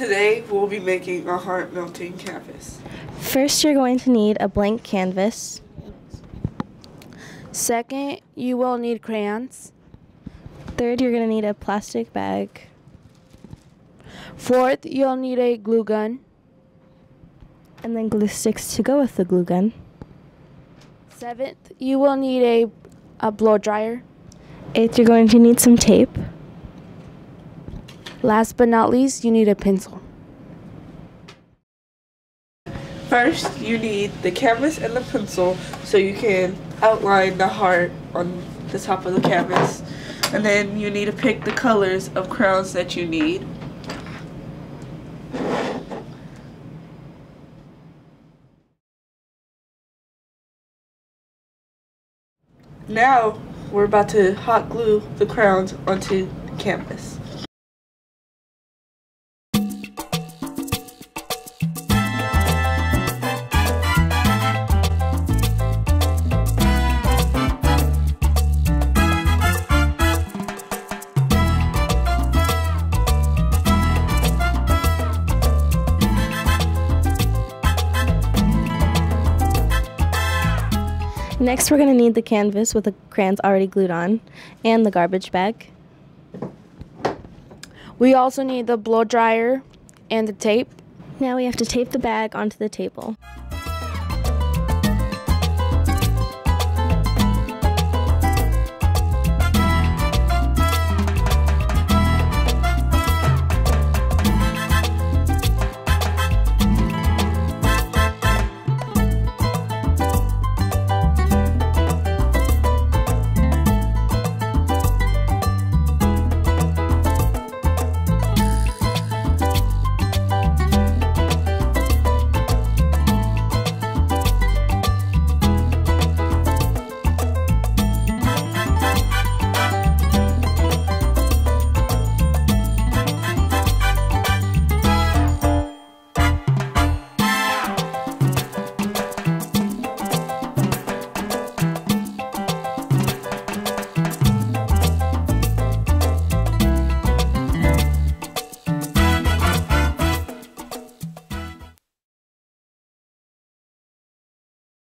Today we'll be making a heart melting canvas. First, you're going to need a blank canvas. Second, you will need crayons. Third, you're going to need a plastic bag. Fourth, you'll need a glue gun. And then glue sticks to go with the glue gun. Seventh, you will need a, a blow dryer. Eighth, you're going to need some tape. Last but not least, you need a pencil. First, you need the canvas and the pencil so you can outline the heart on the top of the canvas. And then you need to pick the colors of crowns that you need. Now, we're about to hot glue the crowns onto the canvas. Next, we're going to need the canvas with the crayons already glued on and the garbage bag. We also need the blow dryer and the tape. Now we have to tape the bag onto the table.